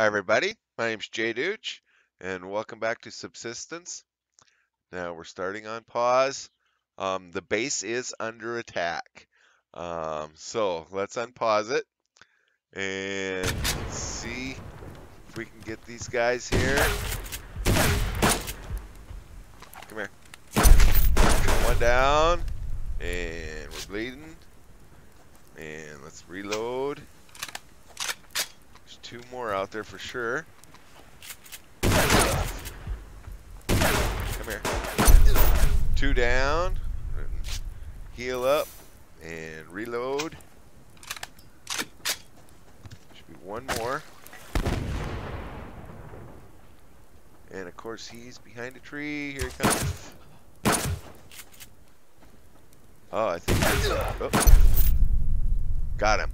Hi everybody, my name's Jay Dooch and welcome back to Subsistence. Now we're starting on pause. Um, the base is under attack. Um, so let's unpause it and see if we can get these guys here. Come here. One down and we're bleeding. And let's reload two more out there for sure. Come here. Two down. Heal up and reload. Should be one more. And of course he's behind a tree. Here he comes. Oh, I think. Oh. Got him.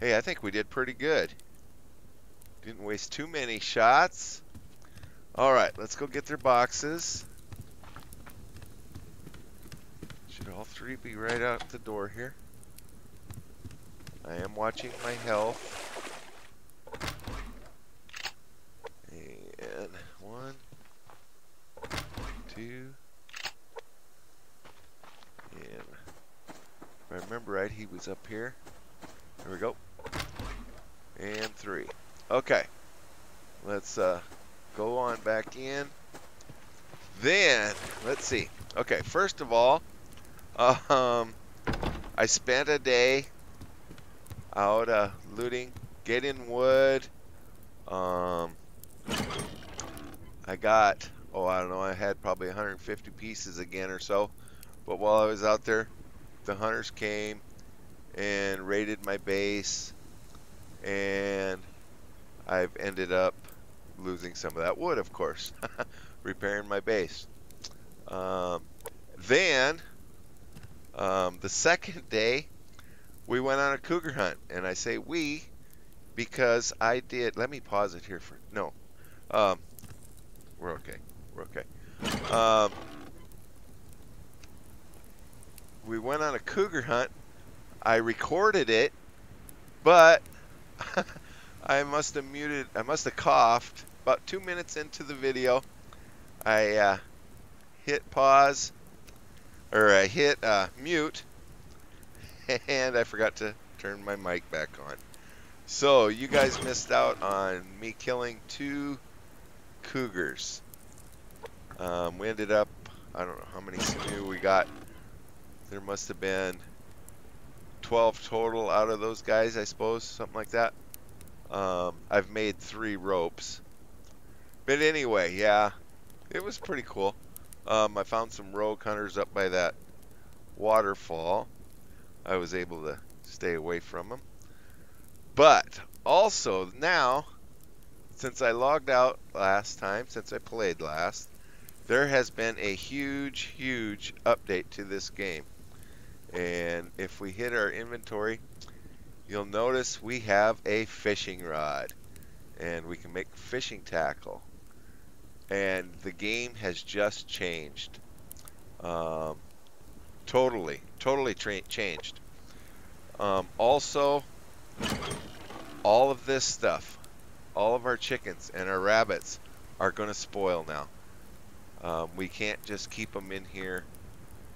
Hey, I think we did pretty good. Didn't waste too many shots. All right, let's go get their boxes. Should all three be right out the door here? I am watching my health. And one, two, and if I remember right, he was up here. There we go and three. Okay, let's uh, go on back in. Then, let's see. Okay, first of all, um, I spent a day out uh, looting, getting wood. Um, I got, oh, I don't know, I had probably 150 pieces again or so. But while I was out there, the hunters came and raided my base and I've ended up losing some of that wood, of course, repairing my base. Um, then, um, the second day, we went on a cougar hunt, and I say we because I did. Let me pause it here for no. Um, we're okay. We're okay. Um, we went on a cougar hunt. I recorded it, but I must have muted, I must have coughed about two minutes into the video. I uh, hit pause, or I hit uh, mute, and I forgot to turn my mic back on. So you guys missed out on me killing two cougars. Um, we ended up, I don't know how many we got. There must have been 12 total out of those guys, I suppose, something like that. Um, I've made three ropes. But anyway, yeah, it was pretty cool. Um, I found some rogue hunters up by that waterfall. I was able to stay away from them. But also now, since I logged out last time, since I played last, there has been a huge, huge update to this game. And if we hit our inventory, you'll notice we have a fishing rod. And we can make fishing tackle. And the game has just changed. Um, totally, totally changed. Um, also, all of this stuff, all of our chickens and our rabbits are going to spoil now. Um, we can't just keep them in here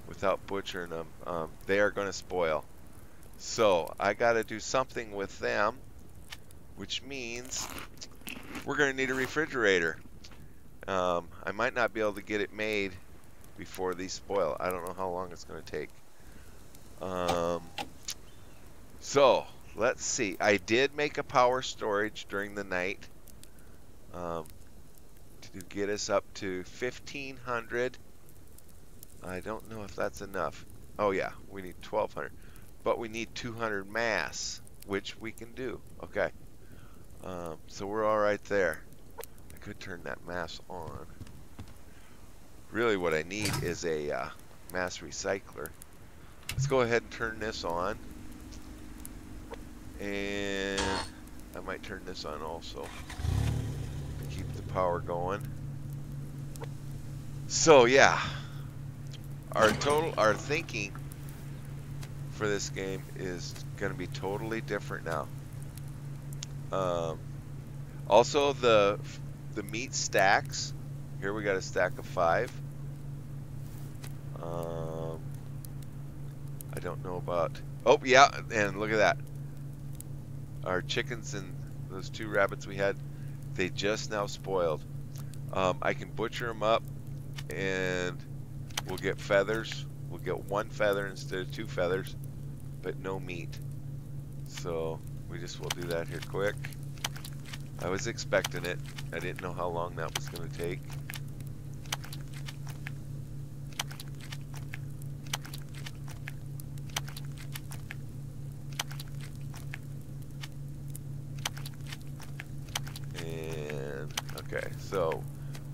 without butchering them, um, they are going to spoil. So I got to do something with them, which means we're going to need a refrigerator. Um, I might not be able to get it made before these spoil. I don't know how long it's going to take. Um, so let's see. I did make a power storage during the night um, to get us up to 1500 I don't know if that's enough. Oh yeah, we need 1200. But we need 200 mass, which we can do. Okay. Um, so we're all right there. I could turn that mass on. Really what I need is a uh, mass recycler. Let's go ahead and turn this on. And I might turn this on also to keep the power going. So yeah, our total our thinking for this game is going to be totally different now. Um, Also, the the meat stacks. Here we got a stack of five. Um, I don't know about. Oh yeah, and look at that. Our chickens and those two rabbits we had, they just now spoiled. Um, I can butcher them up, and we'll get feathers. We'll get one feather instead of two feathers, but no meat. So we just will do that here quick. I was expecting it. I didn't know how long that was going to take. And, okay, so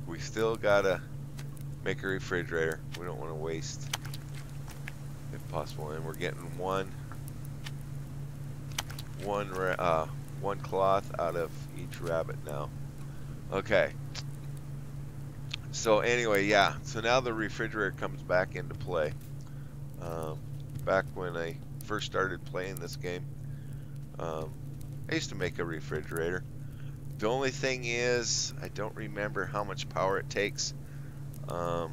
we still got to make a refrigerator. We don't want to waste if possible. And we're getting one one uh, one cloth out of each rabbit now. Okay. So anyway, yeah. So now the refrigerator comes back into play. Um, back when I first started playing this game, um, I used to make a refrigerator. The only thing is, I don't remember how much power it takes. Um,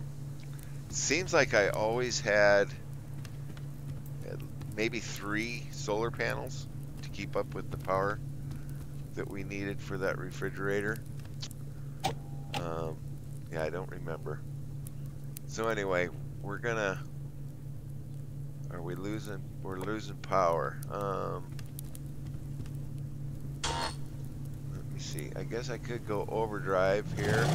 seems like I always had maybe three solar panels to keep up with the power that we needed for that refrigerator. Um, yeah, I don't remember. So anyway, we're gonna. Are we losing? We're losing power. Um, let me see. I guess I could go overdrive here.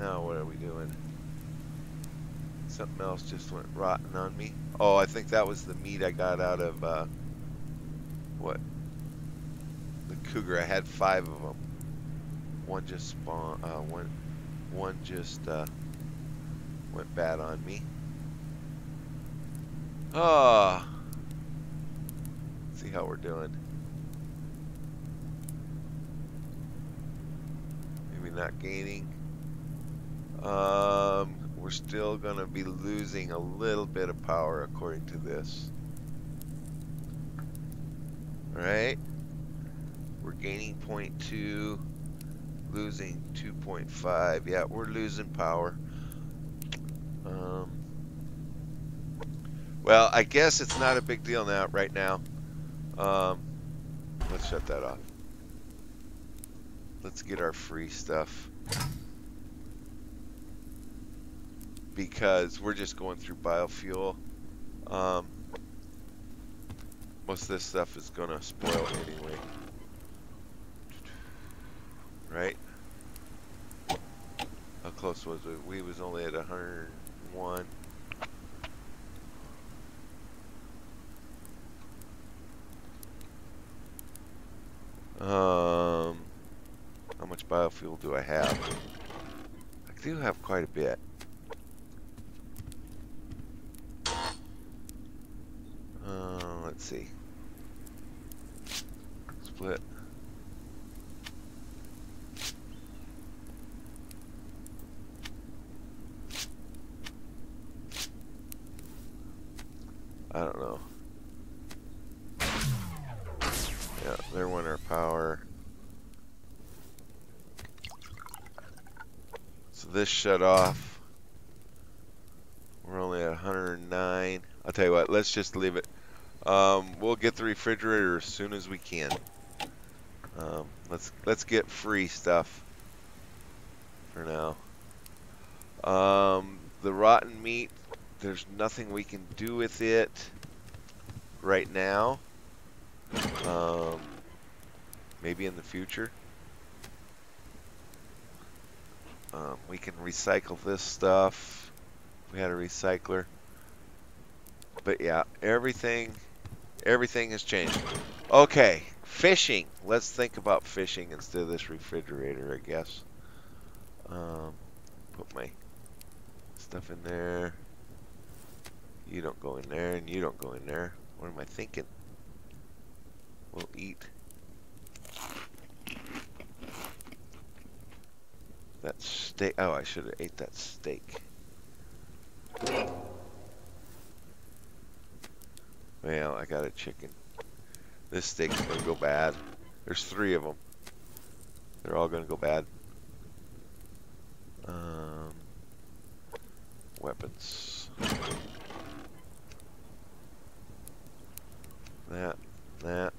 Now what are we doing? Something else just went rotten on me. Oh, I think that was the meat I got out of. Uh, what? The cougar. I had five of them. One just spawned. Uh, one, one just uh, went bad on me. Ah. Oh. See how we're doing. Maybe not gaining. Um, we're still going to be losing a little bit of power according to this. Right? We're gaining 0.2, losing 2.5. Yeah, we're losing power. Um, well, I guess it's not a big deal now, right now. Um, let's shut that off. Let's get our free stuff. Because we're just going through biofuel. Um, most of this stuff is gonna spoil anyway. Right? How close was it? We was only at 101. Um, how much biofuel do I have? I do have quite a bit. Uh, let's see. Split. I don't know. Yeah, there went our power. So this shut off. We're only at 109. I'll tell you what, let's just leave it. Um, we'll get the refrigerator as soon as we can. Um, let's let's get free stuff for now. Um, the rotten meat, there's nothing we can do with it right now. Um, maybe in the future. Um, we can recycle this stuff. We had a recycler. But yeah, everything everything has changed. Okay, fishing. Let's think about fishing instead of this refrigerator, I guess. Um, put my stuff in there. You don't go in there, and you don't go in there. What am I thinking? We'll eat. That steak. Oh, I should have ate that steak. Well, I got a chicken. This steak's gonna go bad. There's three of them. They're all to go bad. Um, weapons. That, that.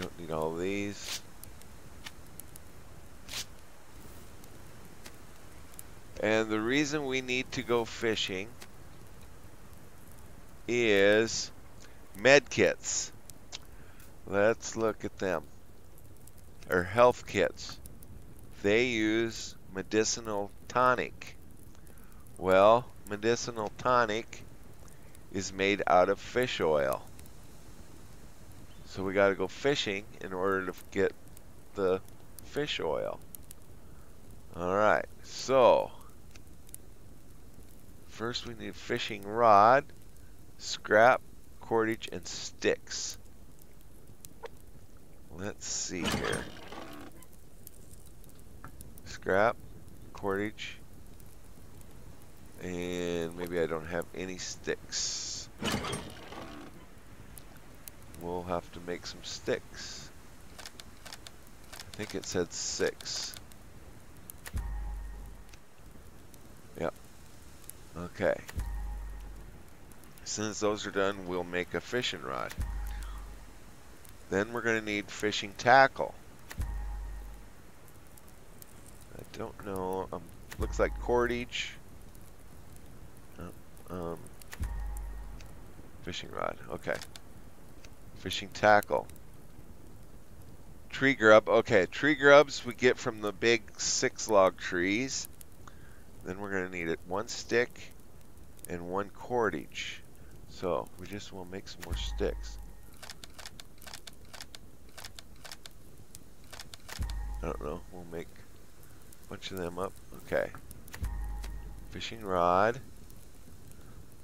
Don't need all these. And the reason we need to go fishing is med kits. Let's look at them. Or health kits. They use medicinal tonic. Well, medicinal tonic is made out of fish oil. So we got to go fishing in order to get the fish oil. Alright, so first we need fishing rod, scrap, cordage, and sticks. Let's see here. Scrap, cordage, and maybe I don't have any sticks. We'll have to make some sticks. I think it said six. Yep. Okay. As soon as those are done, we'll make a fishing rod. Then we're going to need fishing tackle. I don't know. Um, looks like cordage. Uh, um, fishing rod. Okay. Fishing tackle. Tree grub. Okay, tree grubs we get from the big six log trees. Then we're going to need it one stick and one cordage. So we just will make some more sticks. I don't know. We'll make a bunch of them up. Okay. Fishing rod.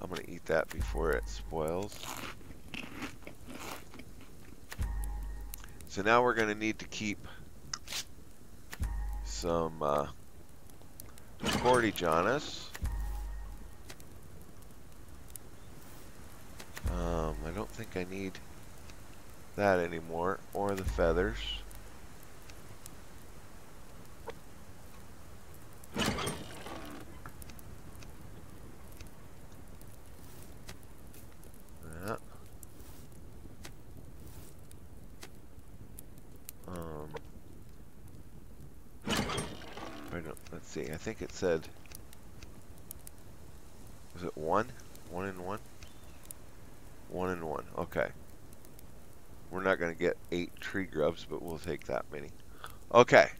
I'm going to eat that before it spoils. So now we're going to need to keep some uh, cordage on us. Um, I don't think I need that anymore, or the feathers. Um, let's see. I think it said, was it one? One and one? One and one. Okay. We're not going to get eight tree grubs, but we'll take that many. Okay.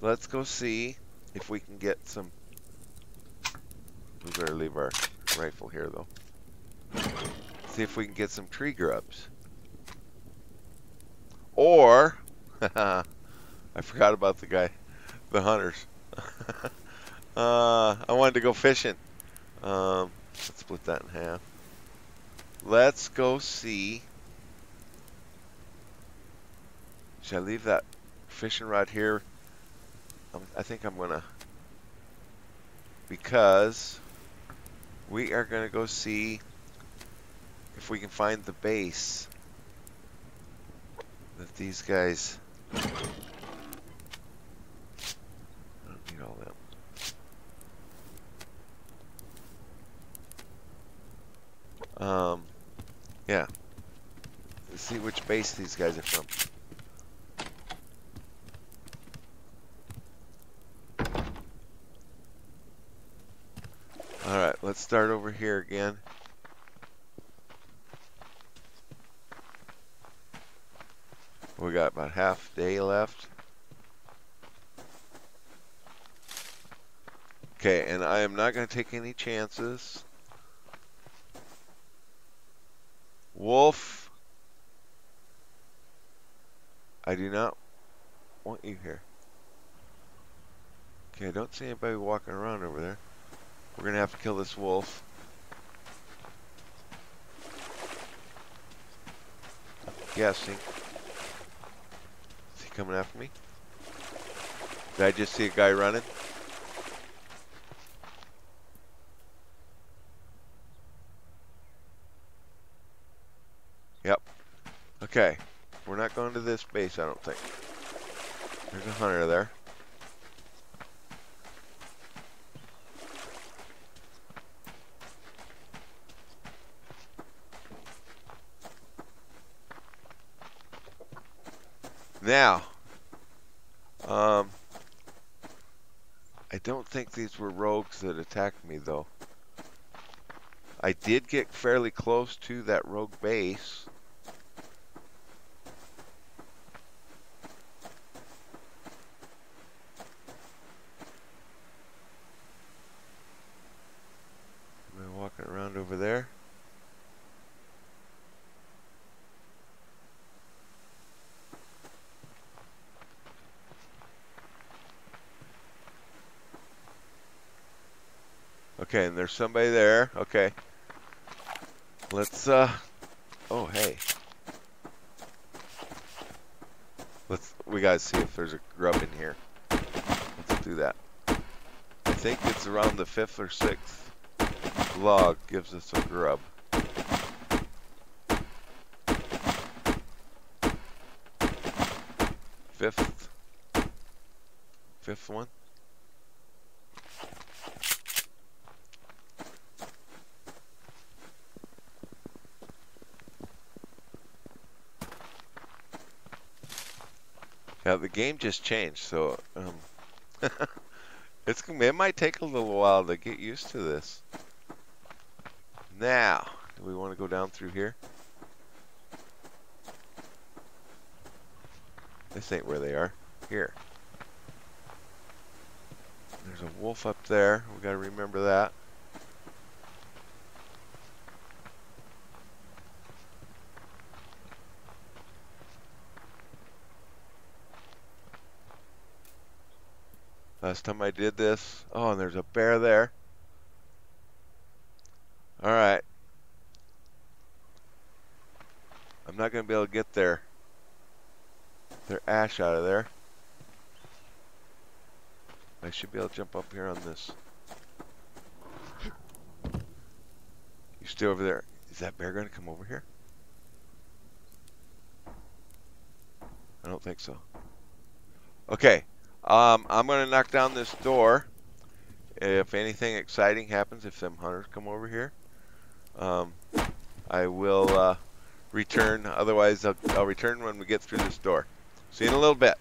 Let's go see if we can get some... We better leave our rifle here, though. See if we can get some tree grubs. Or... I forgot about the guy. The hunters. uh, I wanted to go fishing. Um, let's split that in half. Let's go see. Should I leave that fishing rod here? Um, I think I'm gonna because we are gonna go see if we can find the base that these guys I don't need all that. Um, yeah. Let's see which base these guys are from. Alright, let's start over here again. We got about half day left. Okay, and I am not going to take any chances. Wolf. I do not want you here. Okay, I don't see anybody walking around over there. We're to have to kill this wolf. Guessing. Is he coming after me? Did I just see a guy running? Yep. Okay, we're not going to this base, I don't think. There's a hunter there. Now, um, I don't think these were rogues that attacked me though. I did get fairly close to that rogue base. Am I walking around over there? Okay, and there's somebody there. Okay. Let's, uh, oh, hey. Let's, we gotta see if there's a grub in here. Let's do that. I think it's around the fifth or sixth log gives us a grub. Fifth? Fifth one? Game just changed, so um, it's it might take a little while to get used to this. Now, do we want to go down through here? This ain't where they are. Here. There's a wolf up there. We got to remember that. Last time I did this. Oh, and there's a bear there. Alright. I'm not going to be able to get their, their ash out of there. I should be able to jump up here on this. You stay over there. Is that bear going to come over here? I don't think so. Okay. Um, I'm going to knock down this door. If anything exciting happens, if some hunters come over here, um, I will uh, return. Otherwise, I'll, I'll return when we get through this door. See you in a little bit.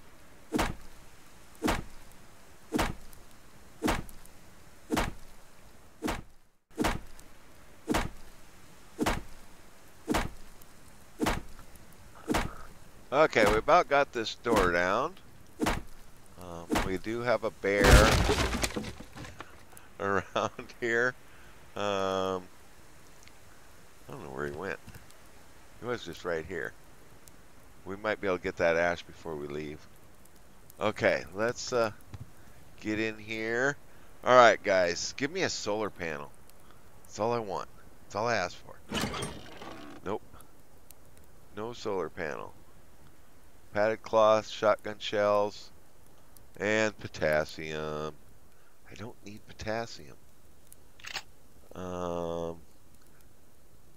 Okay, we about got this door down. We do have a bear around here. Um, I don't know where he went. He was just right here. We might be able to get that ash before we leave. Okay, let's uh, get in here. Alright, guys. Give me a solar panel. That's all I want. That's all I ask for. Nope. No solar panel. Padded cloth, shotgun shells, and potassium. I don't need potassium. Um,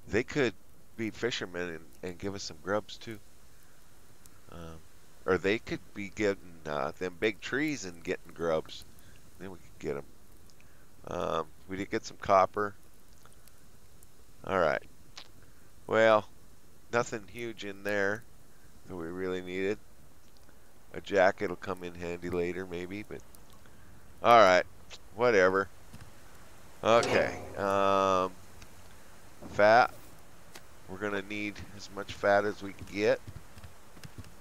they could be fishermen and, and give us some grubs too. Um, or they could be getting uh, them big trees and getting grubs. Then we could get them. Um, we did get some copper. Alright. Well, nothing huge in there that we really needed. A jacket will come in handy later, maybe, but alright, whatever. Okay, um, fat. We're going to need as much fat as we can get,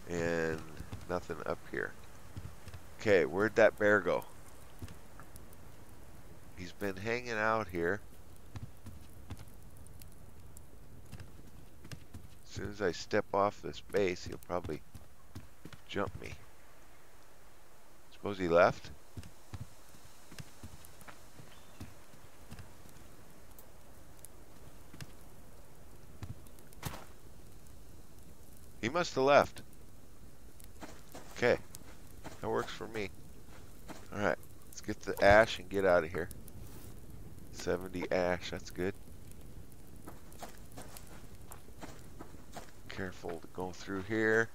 and nothing up here. Okay, where'd that bear go? He's been hanging out here. As soon as I step off this base, he'll probably jump me. Suppose he left? He must have left. Okay. That works for me. Alright. Let's get the ash and get out of here. 70 ash. That's good. careful to go through here.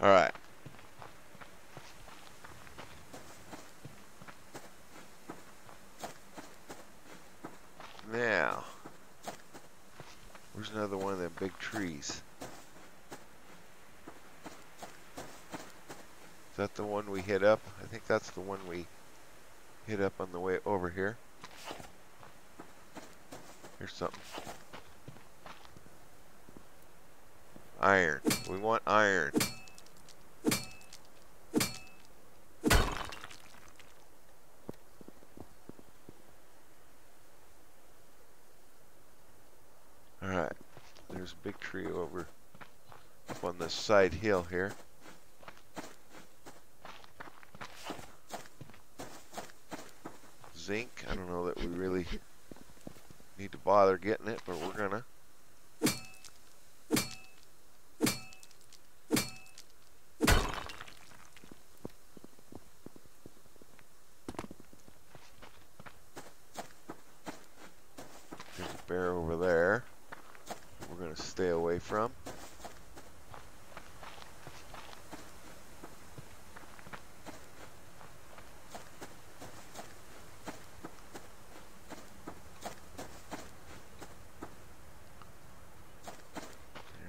All right. Now, where's another one of them big trees? Is that the one we hit up? I think that's the one we hit up on the way over here. Here's something. Iron. We want iron. Alright. There's a big tree over up on this side hill here. Zinc. I don't know that we really bother getting it, but we're gonna. There's a bear over there. We're gonna stay away from.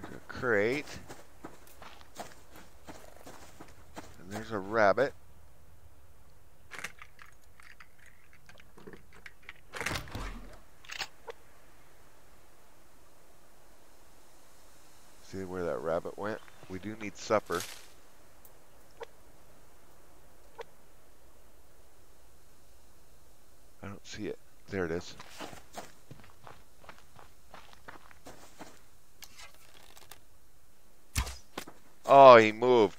There's a crate. And there's a rabbit. See where that rabbit went? We do need supper. I don't see it. There it is. Oh, he moved.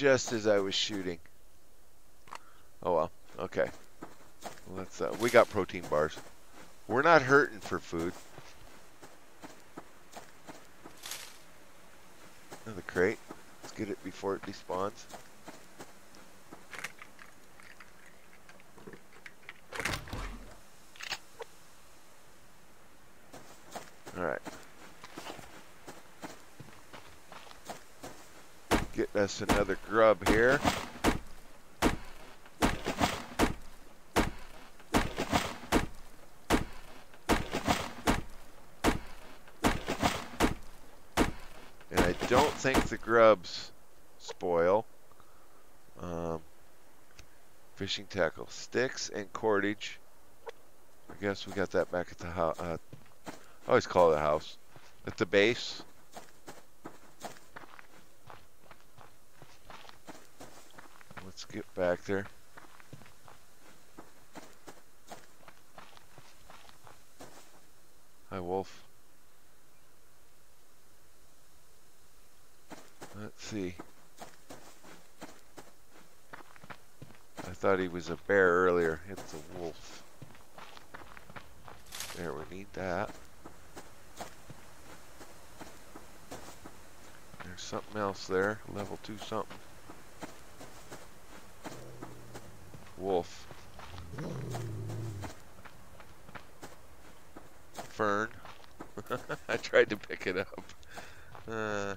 Just as I was shooting. Oh well. Okay. Let's. uh, we got protein bars. We're not hurting for food. Another crate. Let's get it before it despawns. Alright. Get us another grub here. And I don't think the grubs spoil. Um, fishing tackle, sticks and cordage. I guess we got that back at the house. Uh, I always call it a house. At the base. Let's get back there. Hi, Wolf. Let's see. I thought he was a bear earlier. It's a wolf. There, we need that. There's something else there. Level 2 something. Wolf. Fern. I tried to pick it up. Uh,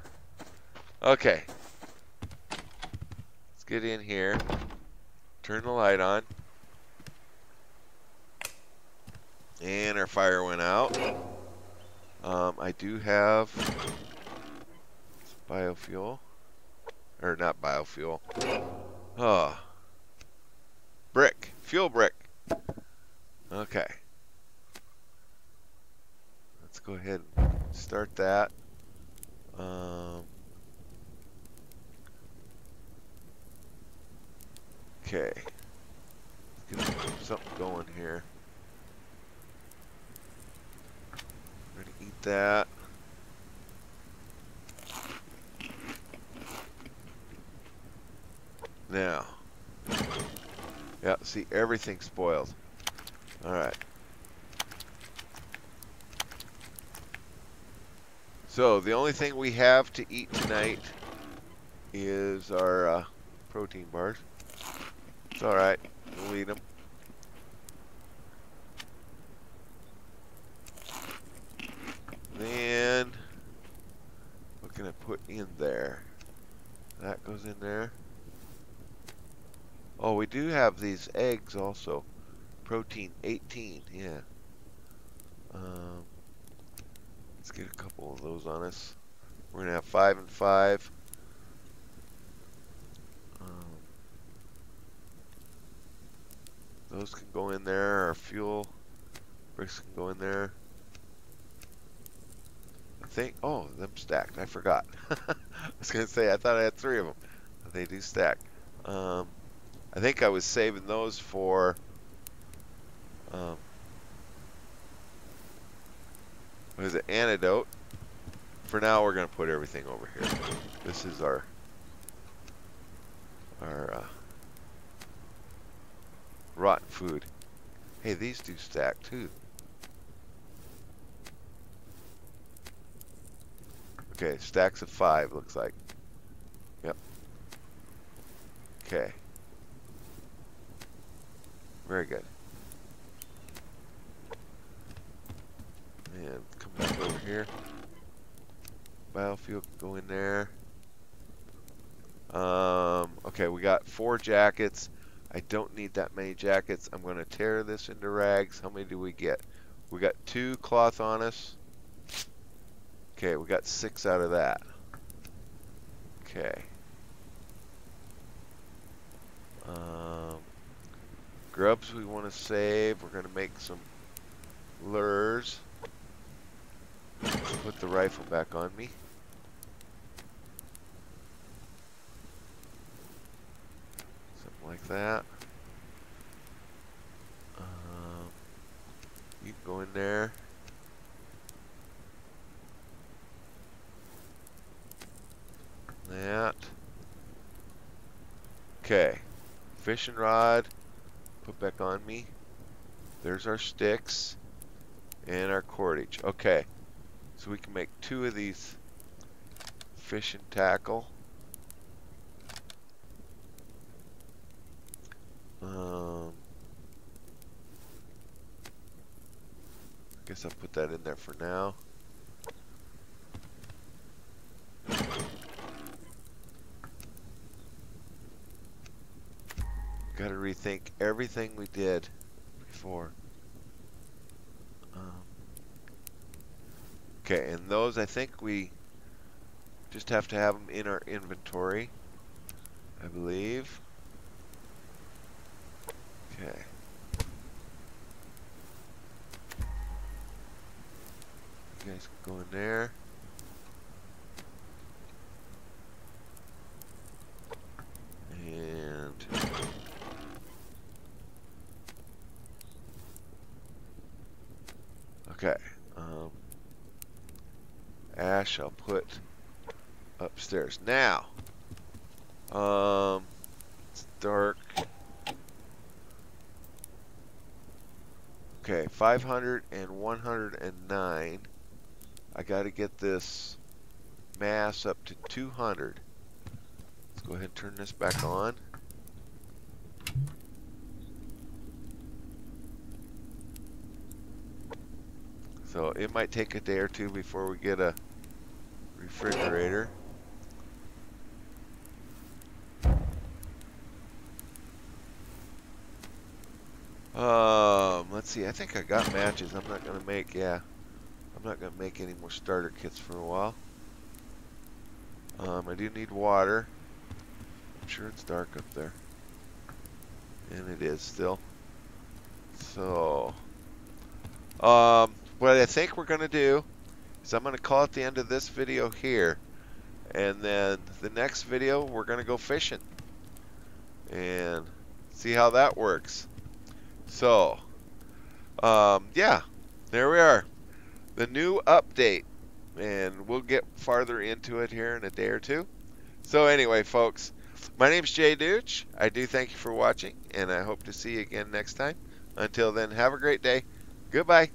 okay. Let's get in here. Turn the light on. And our fire went out. Um, I do have biofuel. Or not biofuel. Oh. Fuel brick. Okay. Let's go ahead and start that. Um, okay. Get something going here. We're gonna eat that. Now. Yeah, see, everything spoiled. Alright. So, the only thing we have to eat tonight is our uh, protein bars. It's alright. We'll eat them. in there. That goes in there. Oh, we do have these eggs also. Protein 18, yeah. Um, let's get a couple of those on us. We're going to have 5 and 5. Um, those can go in there. Our fuel bricks can go in there. I think, oh, them stacked. I forgot. I was going to say, I thought I had three of them. They do stack. Um, I think I was saving those for um, what is it, antidote. For now, we're going to put everything over here. This is our our uh, rotten food. Hey, these do stack too. Okay, stacks of five looks like. Yep. Okay. Very good. And come back over here. Biofuel go in there. Um, okay, we got four jackets. I don't need that many jackets. I'm going to tear this into rags. How many do we get? We got two cloth on us. Okay, we got six out of that. Okay. Um, grubs we want to save. We're going to make some lures. Put the rifle back on me. Something like that. Um, you can go in there. That. Okay. Fishing rod. Put back on me. There's our sticks. And our cordage. Okay. So we can make two of these fishing tackle. Um, I guess I'll put that in there for now. Got to rethink everything we did before. Um, okay, and those I think we just have to have them in our inventory, I believe. Okay. You guys go in there. And okay. Um, Ash I'll put upstairs. Now, um, it's dark. Okay, 500 and 109. I got to get this mass up to 200. Let's go ahead and turn this back on. So it might take a day or two before we get a refrigerator. Um, let's see. I think I got matches. I'm not gonna make. Yeah, I'm not gonna make any more starter kits for a while. Um, I do need water. I'm sure it's dark up there, and it is still. So, um, what I think we're to do is I'm going to call it the end of this video here. And then the next video, we're going to go fishing. And see how that works. So, um, yeah, there we are. The new update. And we'll get farther into it here in a day or two. So anyway, folks, my name's Jay Dooch. I do thank you for watching, and I hope to see you again next time. Until then, have a great day. Goodbye.